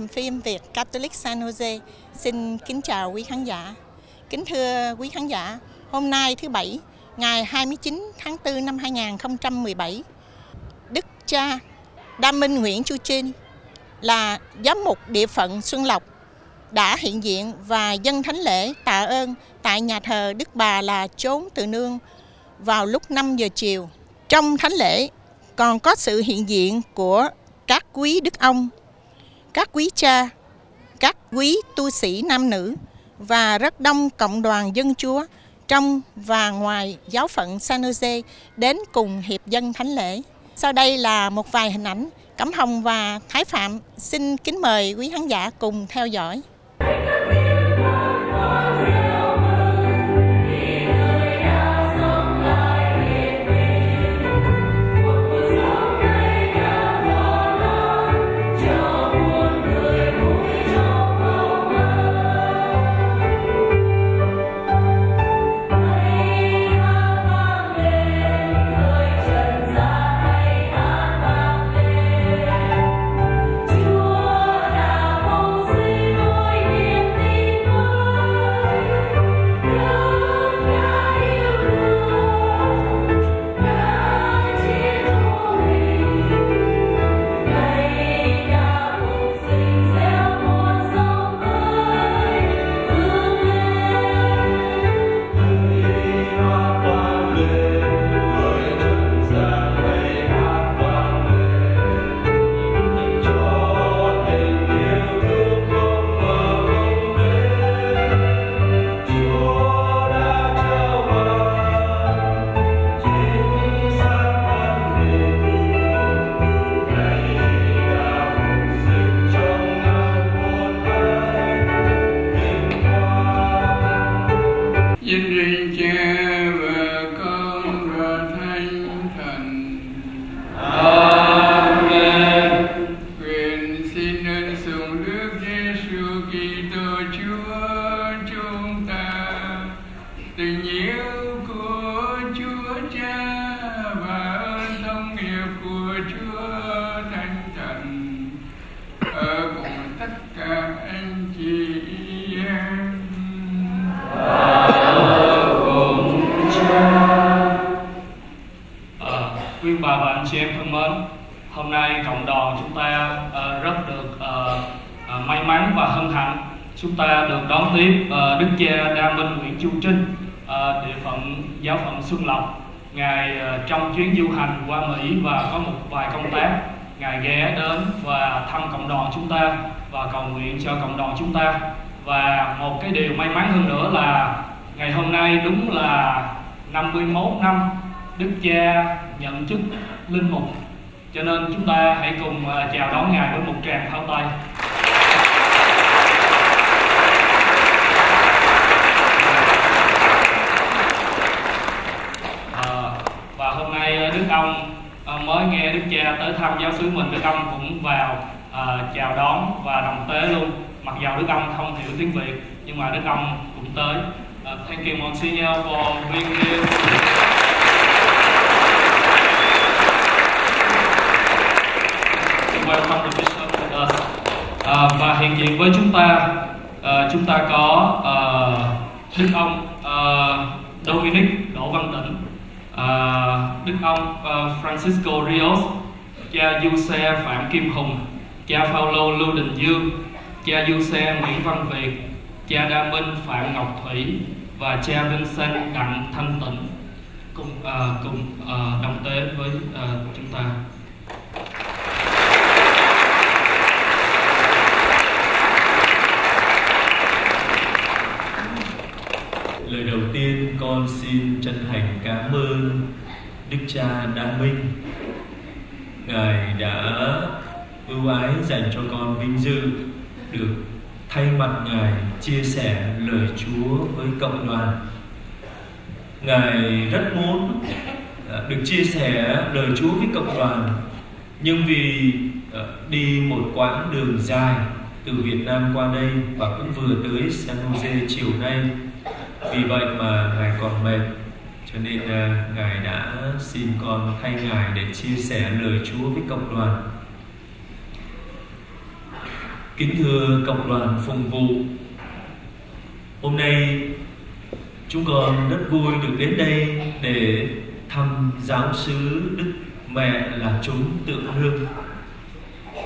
làm phim Việt Catholic San Jose xin kính chào quý khán giả. Kính thưa quý khán giả, hôm nay thứ Bảy, ngày 29 tháng 4 năm 2017, Đức cha Đam Minh Nguyễn Chu Trinh là giám mục địa phận Xuân Lộc đã hiện diện và dân thánh lễ tạ ơn tại nhà thờ Đức Bà là chốn từ nương vào lúc 5 giờ chiều. Trong thánh lễ còn có sự hiện diện của các quý đức ông, các quý cha, các quý tu sĩ nam nữ và rất đông cộng đoàn dân chúa trong và ngoài giáo phận San Jose đến cùng hiệp dân thánh lễ. Sau đây là một vài hình ảnh Cẩm Hồng và Thái Phạm xin kính mời quý khán giả cùng theo dõi. Uh, địa phận giáo phận Xuân Lộc. Ngài uh, trong chuyến du hành qua Mỹ và có một vài công tác ngài ghé đến và thăm cộng đoàn chúng ta và cầu nguyện cho cộng đoàn chúng ta. Và một cái điều may mắn hơn nữa là ngày hôm nay đúng là 51 năm Đức cha nhận chức linh mục. Cho nên chúng ta hãy cùng ờ, chào đón ngài với một tràng pháo tay. Đức ông ờ, mới nghe đức cha tới thăm giáo xứ mình đức ông cũng vào uh, chào đón và đồng tế luôn. Mặc dầu đức ông không hiểu tiếng việt nhưng mà đức ông cũng tới. Uh, thank you monsignor for being here. Welcome to bishop with us. Uh, và hiện diện với chúng ta uh, chúng ta có uh, đức ông uh, Dominic Đỗ Văn Tịnh uh, Đức ông uh, Francisco Rios, cha Du Xe Phạm Kim Hùng, cha Paulo Lưu Đình Dương, cha Du Xe Nguyễn Văn Việt, cha Đa Minh Phạm Ngọc Thủy và cha Vincent Đặng Thanh Tịnh cùng uh, cùng uh, đồng tế với uh, chúng ta. Lời đầu tiên con xin chân thành cảm ơn Đức Cha Đa Minh Ngài đã ưu ái dành cho con vinh dự được thay mặt Ngài chia sẻ lời Chúa với cộng đoàn. Ngài rất muốn à, được chia sẻ lời Chúa với cộng đoàn nhưng vì à, đi một quãng đường dài từ Việt Nam qua đây và cũng vừa tới San Jose chiều nay vì vậy mà ngài còn mệt cho nên uh, ngài đã xin con thay ngài để chia sẻ lời Chúa với cộng đoàn. Kính thưa cộng đoàn phụng vụ Hôm nay chúng con rất vui được đến đây để thăm giáo sứ Đức Mẹ là chúng tượng hương.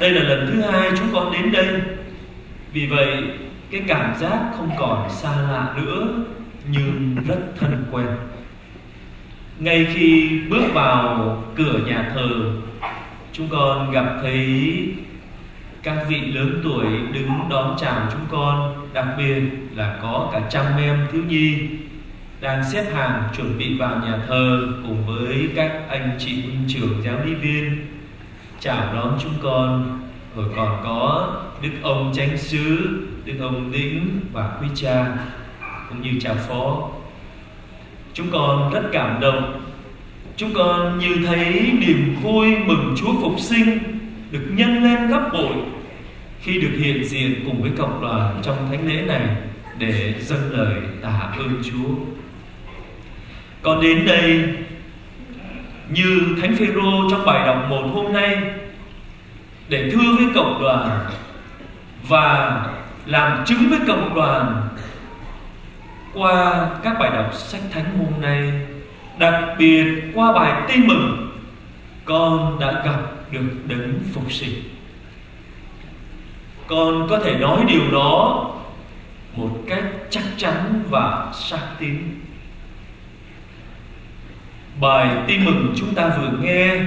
Đây là lần thứ hai chúng con đến đây. Vì vậy cái cảm giác không còn xa lạ nữa nhưng rất thân quen. Ngay khi bước vào cửa nhà thờ, chúng con gặp thấy các vị lớn tuổi đứng đón chào chúng con, đặc biệt là có cả trăm em thiếu nhi đang xếp hàng chuẩn bị vào nhà thờ cùng với các anh chị huynh trưởng giáo lý viên chào đón chúng con. Rồi còn có đức ông chánh sứ, đức ông lĩnh và quý cha cũng như cha phó chúng con rất cảm động chúng con như thấy niềm vui mừng Chúa phục sinh được nhân lên gấp bội khi được hiện diện cùng với cộng đoàn trong thánh lễ này để dâng lời tạ ơn Chúa. Còn đến đây, như Thánh Phêrô trong bài đọc một hôm nay, để thưa với cộng đoàn và làm chứng với cộng đoàn qua các bài đọc sách thánh hôm nay, đặc biệt qua bài tin mừng, con đã gặp được đấng phục sinh. Con có thể nói điều đó một cách chắc chắn và xác tín. Bài tin mừng chúng ta vừa nghe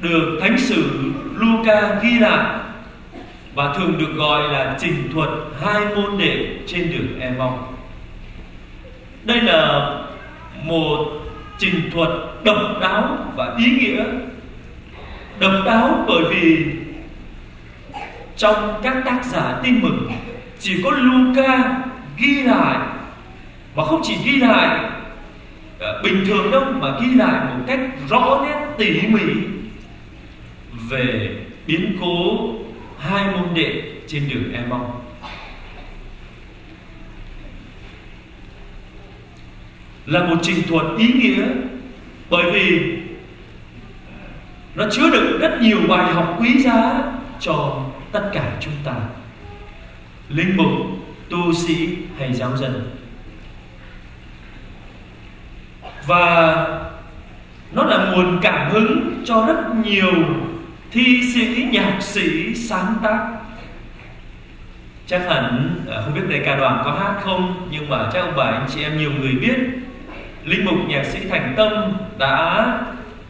được thánh sử Luca ghi lại và thường được gọi là trình thuật hai môn đệ trên đường Emong. Đây là một trình thuật độc đáo và ý nghĩa độc đáo bởi vì trong các tác giả tin mừng, chỉ có Luca ghi lại, mà không chỉ ghi lại ờ, bình thường đâu, mà ghi lại một cách rõ nét tỉ mỉ về biến cố hai môn đệ trên đường Emmaus. Là một trình thuật ý nghĩa bởi vì nó chứa đựng rất nhiều bài học quý giá cho tất cả chúng ta. Linh mục, tu sĩ hay giáo dân. Và nó là nguồn cảm hứng cho rất nhiều thi sĩ nhạc sĩ sáng tác. Chắc hẳn ờ, không biết đây ca đoàn có hát không, nhưng mà chắc ông bà anh chị em nhiều người biết. Linh mục nhạc sĩ thành tâm đã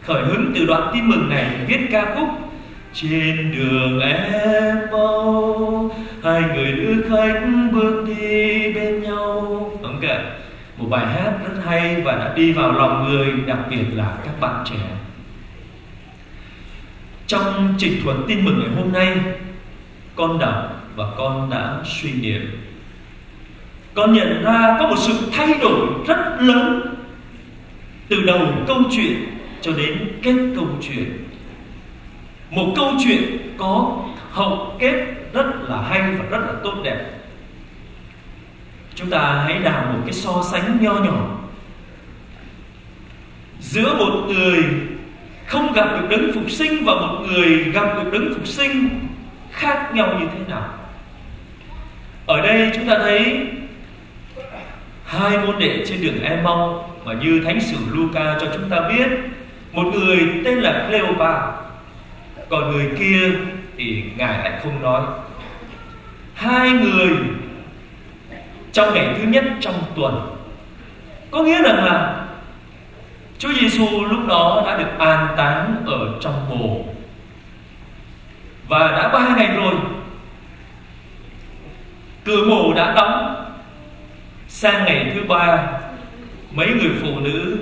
khởi hứng từ đoạn tin mừng này viết ca khúc trên đường em mau, hai người nữ khách bước đi bên nhau. Đúng cả một bài hát rất hay và đã đi vào lòng người, đặc biệt là các bạn trẻ trong trình thuật tin mừng ngày hôm nay, con đọc và con đã suy niệm. Con nhận ra có một sự thay đổi rất lớn từ đầu câu chuyện cho đến kết câu chuyện. Một câu chuyện có hậu kết rất là hay và rất là tốt đẹp. Chúng ta hãy làm một cái so sánh nho nhỏ giữa một người không gặp được đấng phục sinh và một người gặp được đấng phục sinh khác nhau như thế nào? Ở đây chúng ta thấy hai môn đệ trên đường Emau mà như thánh sử Luca cho chúng ta biết. Một người tên là Cleopa, còn người kia thì ngài lại không nói. Hai người trong ngày thứ nhất trong tuần. Có nghĩa rằng là Chúa Giêsu lúc đó đã được an táng ở trong mồ. Và đã ba ngày rồi, cửa mồ đã đóng. Sang ngày thứ ba, mấy người phụ nữ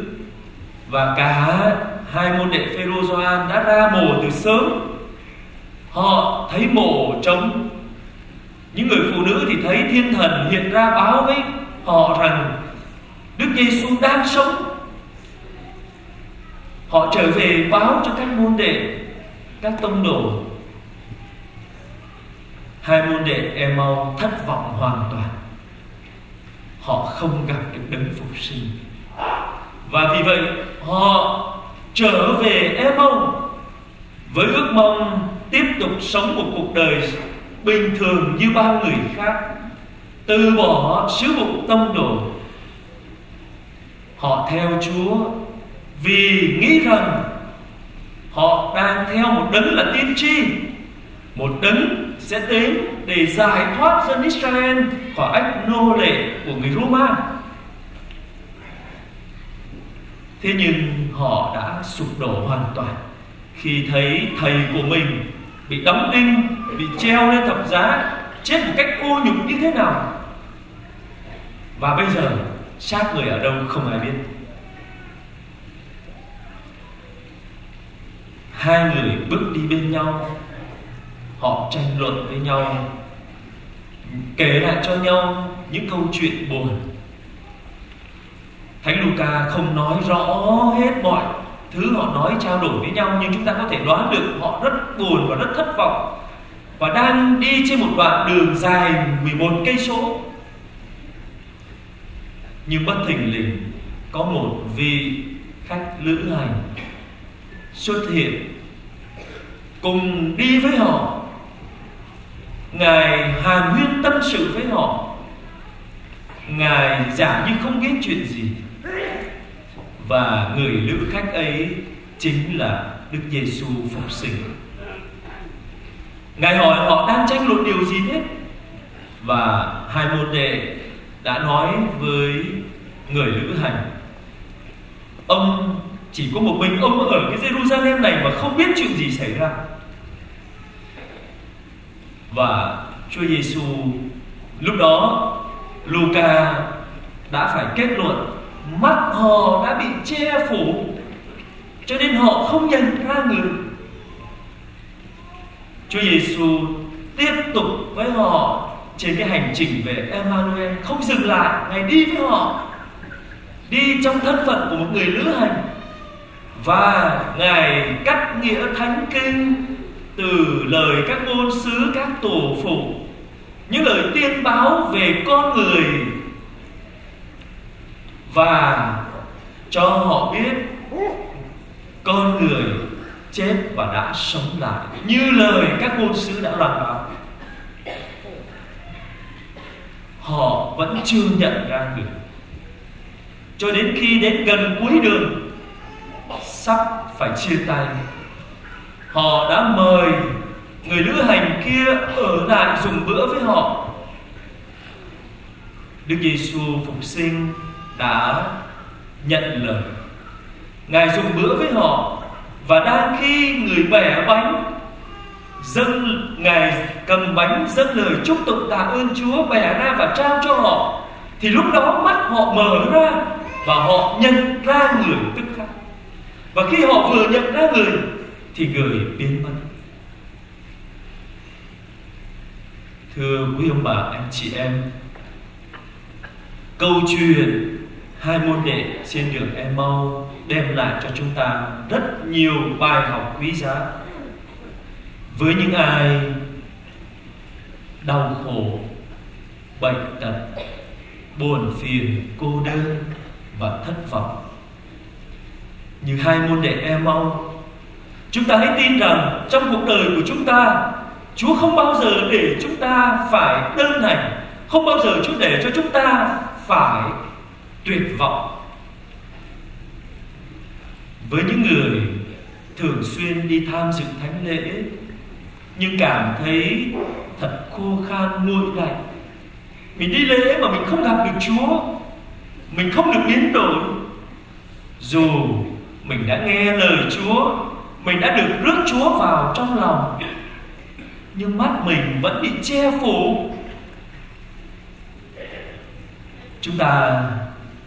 và cả hai môn đệ Phêrô Gioan đã ra mồ từ sớm. Họ thấy mồ trống. Những người phụ nữ thì thấy thiên thần hiện ra báo với họ rằng Đức Giêsu đang sống họ trở về báo cho các môn đệ, các tông đồ. Hai môn đệ Emau thất vọng hoàn toàn. Họ không gặp được đấng phục sinh. Và vì vậy, họ trở về Emau với ước mong tiếp tục sống một cuộc đời bình thường như bao người khác, từ bỏ sứ vụ tông đồ. Họ theo chúa vì nghĩ rằng họ đang theo một đấng là tiên tri. Một đấng sẽ đến để giải thoát dân Israel khỏi ách nô lệ của người Roma. Thế nhưng họ đã sụp đổ hoàn toàn khi thấy thầy của mình bị đóng đinh, bị treo lên thập giá, chết một cách ô nhục như thế nào. Và bây giờ, xác người ở đâu không ai biết. Hai người bước đi bên nhau. Họ tranh luận với nhau. Kể lại cho nhau những câu chuyện buồn. Thánh Luca không nói rõ hết mọi thứ họ nói, trao đổi với nhau, nhưng chúng ta có thể đoán được họ rất buồn và rất thất vọng và đang đi trên một đoạn đường dài 11 cây số. Nhưng bất thình lình, có một vị khách lữ hành xuất hiện cùng đi với họ. Ngài hàn huyên tâm sự với họ. Ngài giả như không biết chuyện gì. Và người lữ khách ấy chính là Đức Giêsu phục sinh. Ngài hỏi họ đang tranh luận điều gì thế? Và hai môn đệ đã nói với người lữ hành. Ông chỉ có một mình ông ở cái Jerusalem này mà không biết chuyện gì xảy ra. Và Chúa Giêsu, lúc đó, Luca đã phải kết luận, mắt họ đã bị che phủ, cho nên họ không nhận ra người. Chúa Giêsu tiếp tục với họ trên cái hành trình về Emmanuel, không dừng lại, ngài đi với họ, đi trong thân phận của một người lữ hành. Và ngài cắt nghĩa thánh kinh từ lời các ngôn sứ, các tổ phụ những lời tiên báo về con người và cho họ biết con người chết và đã sống lại, như lời các ngôn sứ đã loan báo. Họ vẫn chưa nhận ra được cho đến khi đến gần cuối đường, sắp phải chia tay họ đã mời người lữ hành kia ở lại dùng bữa với họ. Đức Giêsu phục sinh đã nhận lời. Ngài dùng bữa với họ và đang khi người bẻ bánh, dâng, ngài cầm bánh dâng lời chúc tụng tạ ơn chúa, bẻ ra và trao cho họ. Thì lúc đó mắt họ mở ra và họ nhận ra người tức khắc và khi họ vừa nhận ra người thì gửi biến mất thưa quý ông bà, anh chị em, câu chuyện hai môn đệ trên đường em mau đem lại cho chúng ta rất nhiều bài học quý giá với những ai đau khổ, bệnh tật, buồn phiền, cô đơn và thất vọng, như hai môn đệ em mau chúng ta hãy tin rằng trong cuộc đời của chúng ta, Chúa không bao giờ để chúng ta phải đơn hành, không bao giờ Chúa để cho chúng ta phải tuyệt vọng. Với những người thường xuyên đi tham dự thánh lễ, nhưng cảm thấy thật khô khan, nguội lạnh. Mình đi lễ mà mình không gặp được chúa, mình không được biến đổi. Dù mình đã nghe lời chúa mình đã được rước chúa vào trong lòng, nhưng mắt mình vẫn bị che phủ. Chúng ta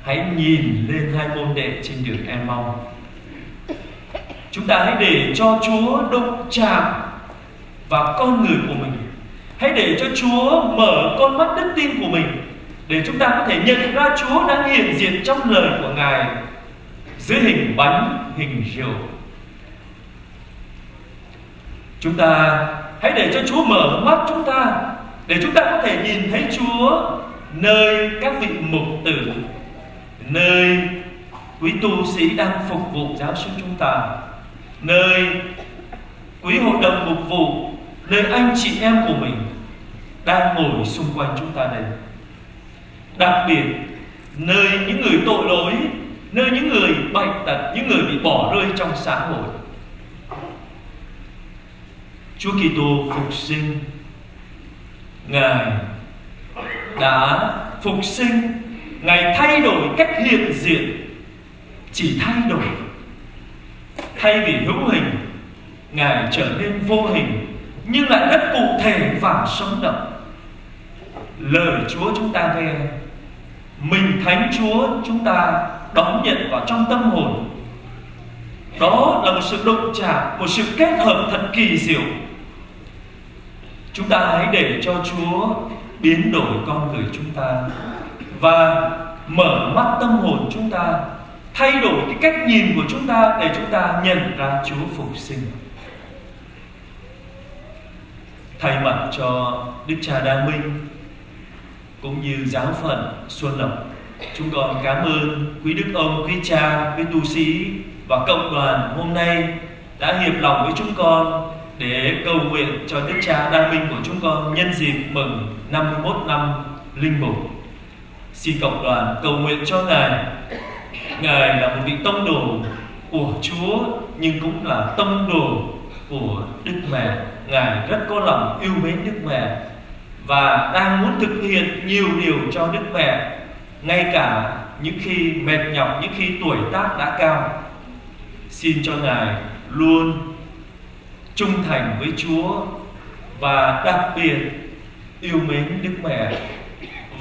hãy nhìn lên hai môn đệ trên đường em mong. chúng ta hãy để cho Chúa đụng chạm vào con người của mình. Hãy để cho Chúa mở con mắt đức tin của mình, để chúng ta có thể nhận ra Chúa đang hiện diện trong lời của Ngài dưới hình bánh, hình rượu chúng ta hãy để cho Chúa mở mắt chúng ta, để chúng ta có thể nhìn thấy Chúa nơi các vị mục tử, nơi quý tu sĩ đang phục vụ giáo sư chúng ta, nơi quý hội đồng mục vụ, nơi anh chị em của mình đang ngồi xung quanh chúng ta đây. Đặc biệt, nơi những người tội lỗi, nơi những người bệnh tật, những người bị bỏ rơi trong xã hội Chúa Kitô phục sinh. Ngài đã phục sinh. Ngài thay đổi cách hiện diện. Chỉ thay đổi. Thay vì hữu hình, Ngài trở nên vô hình, Nhưng lại rất cụ thể và sống động. Lời Chúa chúng ta nghe, Mình Thánh Chúa chúng ta đón nhận vào trong tâm hồn. Đó là một sự đụng chạm, một sự kết hợp thật kỳ diệu chúng ta hãy để cho chúa biến đổi con người chúng ta và mở mắt tâm hồn chúng ta, thay đổi cái cách nhìn của chúng ta để chúng ta nhận ra chúa phục sinh. Thay mặt cho đức cha đa minh cũng như giáo phận xuân lộc chúng con cảm ơn quý đức ông, quý cha, quý tu sĩ và cộng đoàn hôm nay đã hiệp lòng với chúng con để cầu nguyện cho Đức Cha Đa Minh của chúng con nhân dịp mừng 51 năm linh mục. Xin cộng đoàn cầu nguyện cho Ngài. Ngài là một vị tông đồ của Chúa, nhưng cũng là tông đồ của Đức Mẹ. Ngài rất có lòng yêu mến Đức Mẹ và đang muốn thực hiện nhiều điều cho Đức Mẹ, ngay cả những khi mệt nhọc, những khi tuổi tác đã cao xin cho ngài luôn trung thành với chúa và đặc biệt yêu mến đức mẹ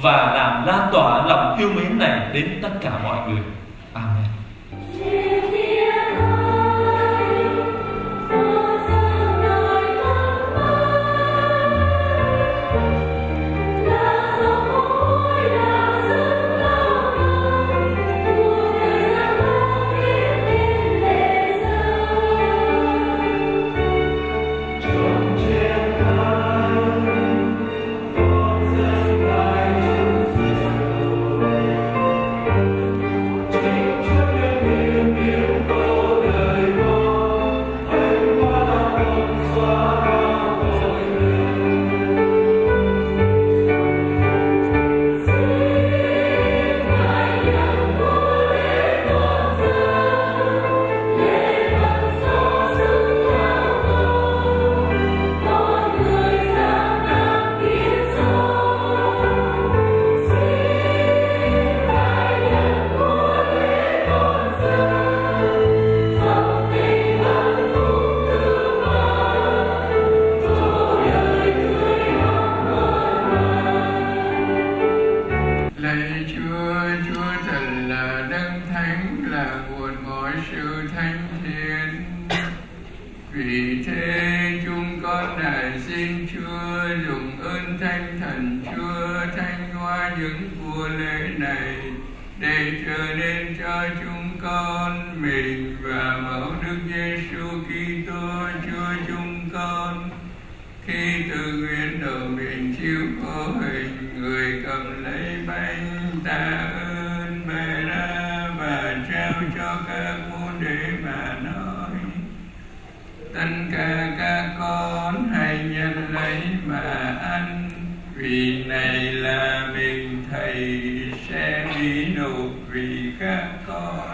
và làm lan tỏa lòng yêu mến này đến tất cả mọi người. uh,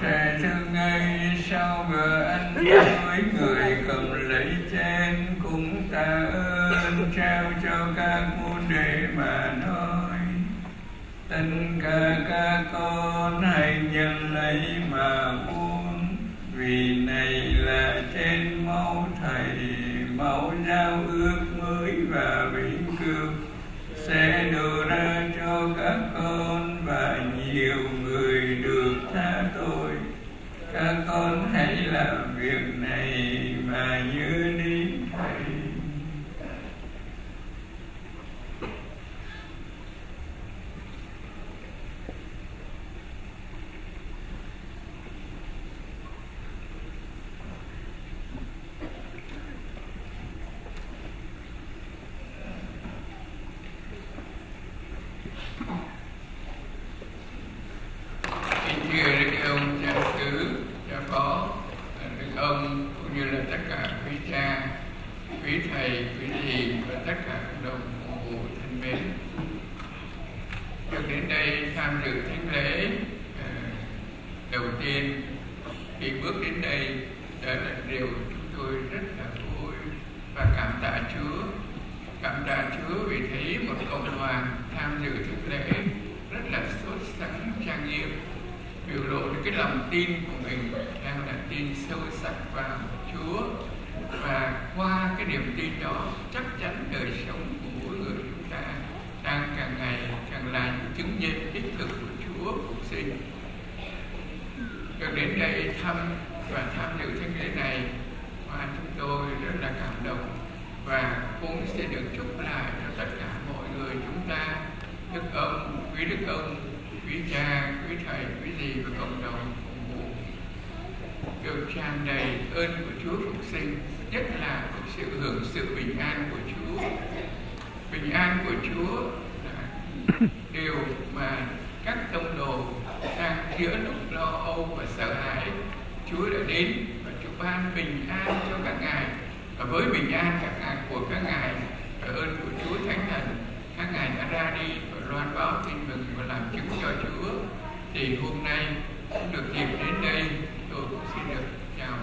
Trời thương ơi ấy mà buông vì này là trên máu thầy máu giao ước mới và vĩnh cửu sẽ đổ ra cho các con và nhiều người được tha tội. Các con hãy làm việc này là nhân đích thực của Chúa phục sinh. Được đến đây thăm và tham dự thánh lễ này và chúng tôi rất là cảm động và cũng sẽ được chúc lại cho tất cả mọi người chúng ta, đức ông, quý đức ông, quý cha, quý thầy, quý dì và cộng đồng phục vụ. Được tràn đầy ơn của Chúa phục sinh, nhất là sự hưởng sự bình an của Chúa. Bình an của Chúa là điều mà các tông đồ đang giữa lúc lo âu và sợ hãi, Chúa đã đến và Chúa ban bình an cho các ngài. Và với bình an các ngài, của các ngài, và ơn của Chúa Thánh Thần, các ngài đã ra đi và loan báo tin mừng và làm chứng cho Chúa. Thì hôm nay cũng được dịp đến đây, tôi cũng xin được chào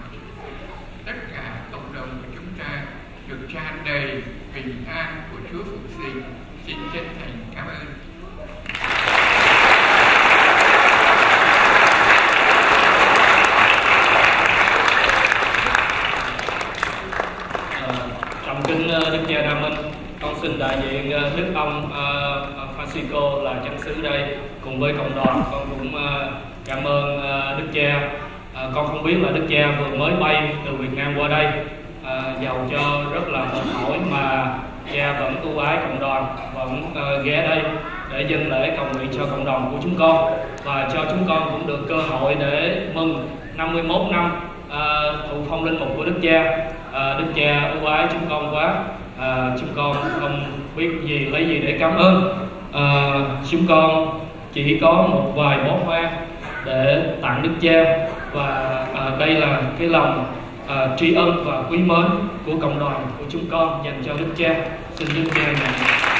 tất cả cộng đồng của chúng ta được tràn đầy bình an của Chúa phục sinh. Xin chân thành cảm ơn Ờ, trọng kính ờ, đức cha Đa Minh xin đại diện ờ, đức ông ờ, ờ, Francisco là chánh sứ đây. Cùng với cộng đoàn, con cũng cảm ơn đức cha. Con không biết là đức cha vừa mới bay từ Việt Nam qua đây giàu cho rất là mệt mỏi mà cha vẫn ưu ái cộng đoàn, vẫn ghé đây để dâng lễ cầu nguyện cho cộng đồng của chúng con. Và cho chúng con cũng được cơ hội để mừng 51 năm thụ phong linh mục của đức cha. Đức cha ưu ái chúng con quá à, chúng con không biết gì lấy gì để cảm ơn. À, chúng con chỉ có một vài bó hoa để tặng đức cha. Và à, đây là cái lòng à, tri ân và quý mến của cộng đoàn của chúng con dành cho đức cha. Xin đức cha nhận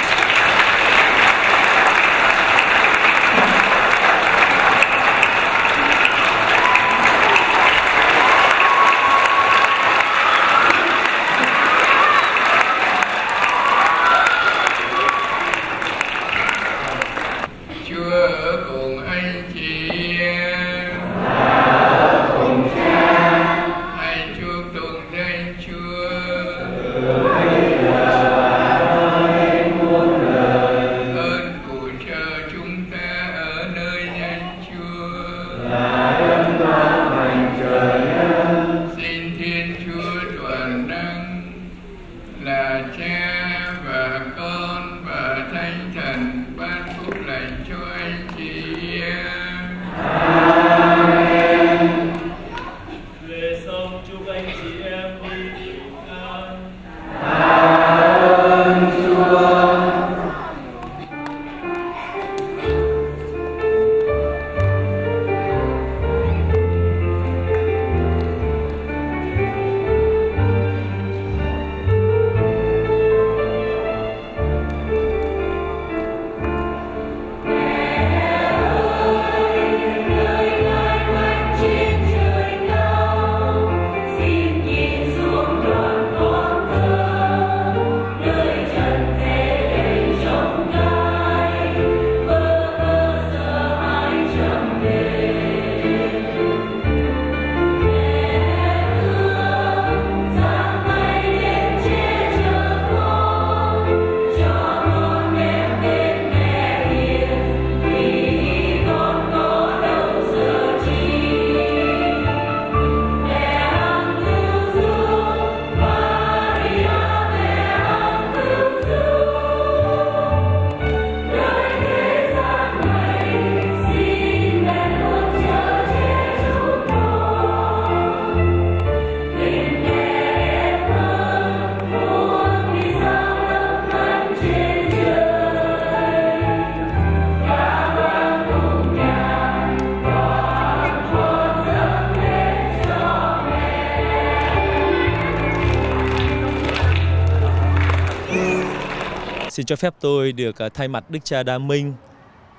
xin cho phép tôi được à, thay mặt Đức Cha Đa Minh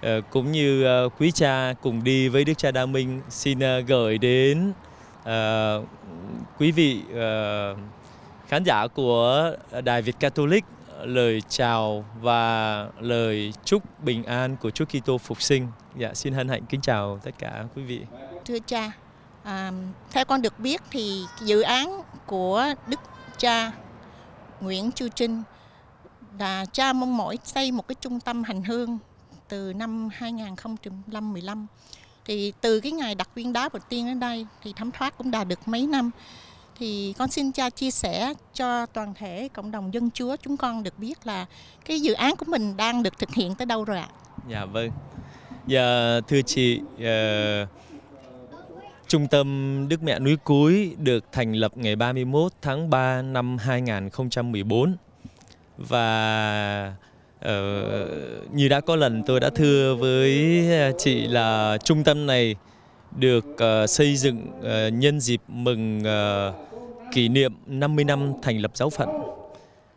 ờ, cũng như ờ, quý cha cùng đi với Đức Cha Đa Minh xin ờ, gửi đến quý vị khán giả của Đài Việt Catholic lời chào và lời chúc bình an của Chúa Kitô phục sinh. Dạ xin hân hạnh kính chào tất cả quý vị. Thưa cha, à, theo con được biết thì dự án của Đức cha Nguyễn Chu Trinh là cha mong mỏi xây một cái trung tâm hành hương từ năm 2015 thì từ cái ngày đặt viên đá đầu tiên đến đây thì thấm thoát cũng đã được mấy năm thì con xin cha chia sẻ cho toàn thể cộng đồng dân chúa chúng con được biết là cái dự án của mình đang được thực hiện tới đâu rồi ạ? Dạ vâng. Dạ thưa chị, uh, Trung tâm Đức Mẹ Núi Cúi được thành lập ngày 31 tháng 3 năm 2014 và uh, như đã có lần tôi đã thưa với chị là trung tâm này được uh, xây dựng uh, nhân dịp mừng uh, kỷ niệm 50 năm thành lập giáo phận.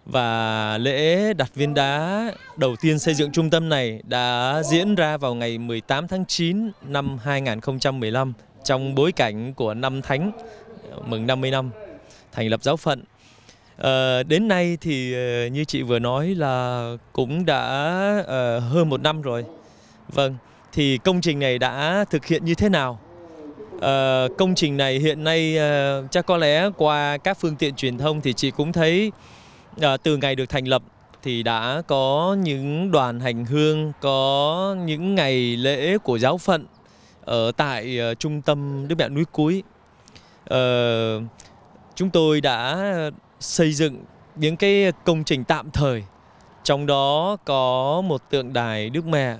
Và lễ đặt viên đá đầu tiên xây dựng trung tâm này đã diễn ra vào ngày 18 tháng 9 năm 2015 trong bối cảnh của năm Thánh mừng 50 năm thành lập giáo phận. À, đến nay thì ờ, như chị vừa nói là cũng đã à, hơn một năm rồi. Vâng, thì công trình này đã thực hiện như thế nào? À, công trình này hiện nay à, chắc có lẽ qua các phương tiện truyền thông thì chị cũng thấy à, từ ngày được thành lập thì đã có những đoàn hành hương, có những ngày lễ của giáo phận ở tại uh, trung tâm Đức Mẹ núi Cúi. Uh, chúng tôi đã xây dựng những cái công trình tạm thời, trong đó có một tượng đài Đức Mẹ,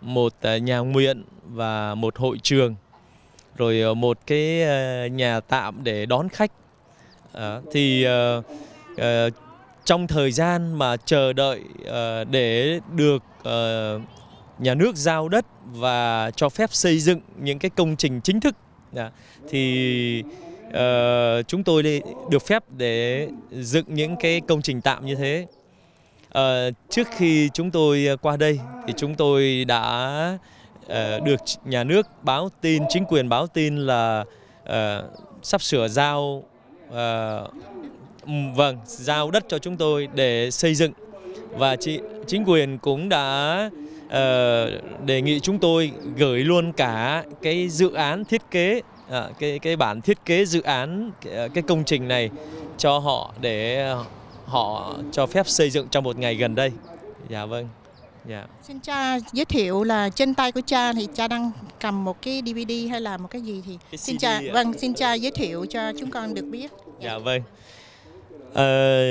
một à, nhà nguyện và một hội trường rồi ờ, một cái ờ, nhà tạm để đón khách. À, thì ờ, trong thời gian mà chờ đợi để được nhà nước giao đất và cho phép xây dựng những cái công trình chính thức à, thì uh, chúng tôi được phép để dựng những cái công trình tạm như thế. Uh, trước khi chúng tôi ờ, qua đây thì chúng tôi đã uh, được nhà nước báo tin, chính quyền báo tin là uh, sắp sửa giao uh, vâng giao đất cho chúng tôi để xây dựng. Và chị chính quyền cũng đã uh, đề nghị chúng tôi gửi luôn cả cái dự án thiết kế uh, cái cái bản thiết kế dự án cái, cái công trình này cho họ để họ cho phép xây dựng trong một ngày gần đây. Dạ vâng. Dạ. Xin cha giới thiệu là trên tay của cha thì cha đang cầm một cái DVD hay là một cái gì thì cái xin cha à? vâng xin cha giới thiệu cho chúng con được biết. Dạ, dạ vâng. Ờ,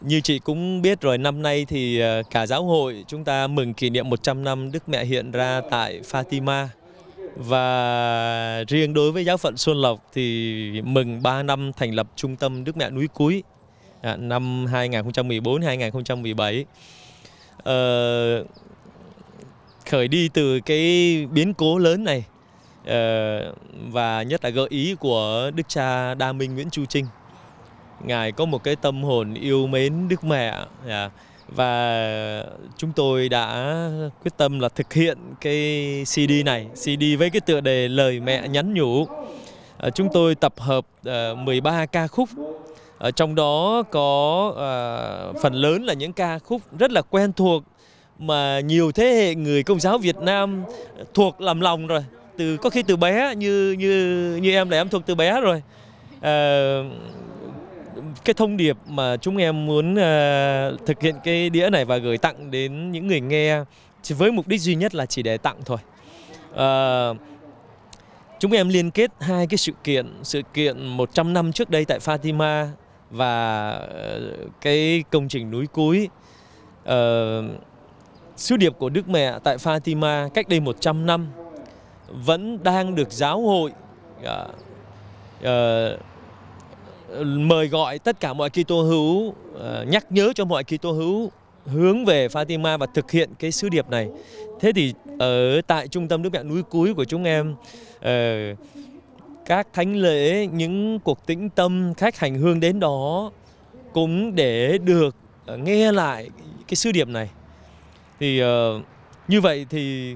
như chị cũng biết rồi năm nay thì ờ, cả giáo hội chúng ta mừng kỷ niệm 100 năm Đức Mẹ hiện ra tại Fatima và riêng đối với giáo phận Xuân Lộc thì mừng 3 năm thành lập trung tâm Đức Mẹ núi Cúi à, năm 2014 2017 Ờ, khởi đi từ cái biến cố lớn này ờ, và nhất là gợi ý của Đức cha Đa Minh Nguyễn Chu Trinh. Ngài có một cái tâm hồn yêu mến Đức Mẹ yeah. Và chúng tôi đã quyết tâm là thực hiện cái CD này, CD với cái tựa đề lời mẹ nhắn nhủ. À, chúng tôi tập hợp à, 13 ca khúc. Ở trong đó có à, phần lớn là những ca khúc rất là quen thuộc mà nhiều thế hệ người công giáo Việt Nam thuộc làm lòng rồi. Từ có khi từ bé như như như em là em thuộc từ bé rồi cái thông điệp mà chúng em muốn uh, thực hiện cái đĩa này và gửi tặng đến những người nghe chỉ với mục đích duy nhất là chỉ để tặng thôi. Uh, chúng em liên kết hai cái sự kiện sự kiện 100 năm trước đây tại Fatima và ờ, cái công trình núi cuối. Uh, sứ điệp của Đức Mẹ tại Fatima cách đây 100 năm vẫn đang được giáo hội uh, uh, mời gọi tất cả mọi Kitô hữu ờ, nhắc nhớ cho mọi Kitô hữu hướng về Fatima và thực hiện cái sứ điệp này. Thế thì ở tại trung tâm Đức Mẹ núi cuối của chúng em ờ, các thánh lễ, những cuộc tĩnh tâm khách hành hương đến đó cũng để được ờ, nghe lại cái sứ điệp này thì như vậy thì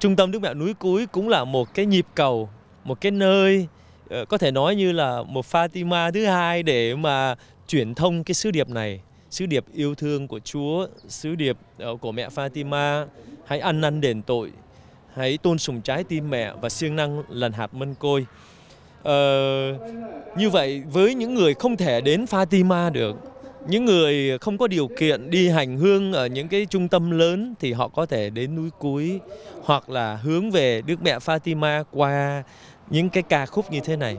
trung, tâm Đức Mẹ núi Cúi cũng là một cái nhịp cầu một cái nơi Ờ, có thể nói như là một Fatima thứ hai để mà truyền thông cái sứ điệp này. Sứ điệp yêu thương của Chúa sứ điệp ờ, của mẹ Fatima. Hãy ăn năn đền tội hãy tôn sùng trái tim mẹ và siêng năng lần hạt mân côi. Ờ, như vậy với những người không thể đến Fatima được những người không có điều kiện đi hành hương ở những cái trung tâm lớn thì họ có thể đến núi cuối hoặc là hướng về Đức Mẹ Fatima qua những cái ca khúc như thế này.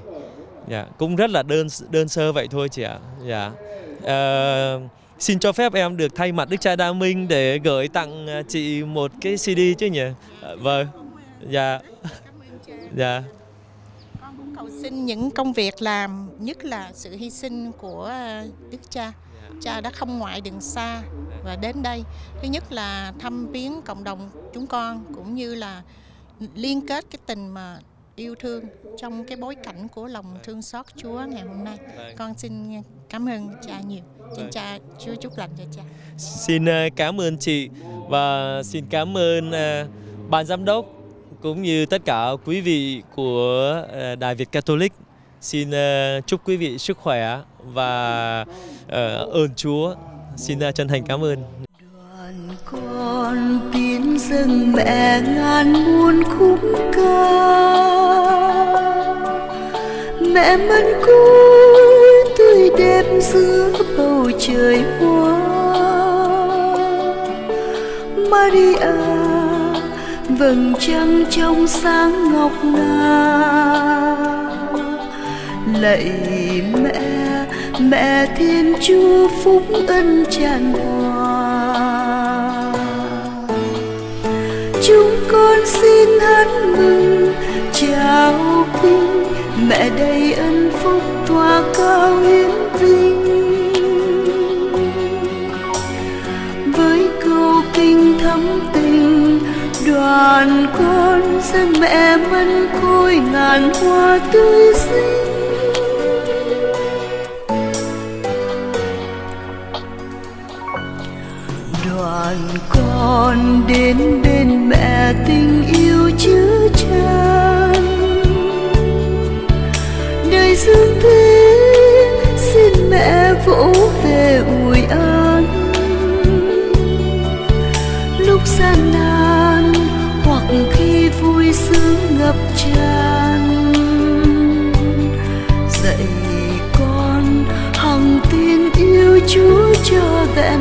Dạ, cũng rất là đơn đơn sơ vậy thôi chị ạ. Dạ. À, xin cho phép em được thay mặt Đức Cha Đa Minh để gửi tặng ờ, chị một cái CD chứ nhỉ? À, vâng. Dạ. Dạ cầu xin những công việc làm nhất là sự hy sinh của đức cha cha đã không ngoại đường xa và đến đây thứ nhất là thăm viếng cộng đồng chúng con cũng như là liên kết cái tình mà yêu thương trong cái bối cảnh của lòng thương xót Chúa ngày hôm nay. Con xin cảm ơn cha nhiều. Xin cha Chúa chúc lành cho cha. Xin ờ, cảm ơn chị và xin cảm ơn ờ, ban giám đốc cũng như tất cả quý vị của ờ, Đài Việt Catholic. Xin chúc quý vị sức khỏe và ơn Chúa. Xin chân thành cảm ơn. Đoàn con tiến dâng mẹ ngàn muôn khúc ca mẹ mân côi tươi đẹp giữa bầu trời hoa. Maria, vầng trăng trong sáng ngọc ngà. Lạy mẹ mẹ thiên chúa phúc ân tràn hòa. Chúng con xin hát mừng chào kinh mẹ đầy ân phúc tỏa cao hiến vinh. Với câu kinh thắm tình, đoàn con dâng mẹ mân khôi ngàn hoa tươi xinh. Đoàn con đến bên mẹ tình yêu chứa chan vỗ về ủi an. Lúc gian nan hoặc khi vui sướng ngập tràn, dạy con hằng tin yêu chúa cho vẹn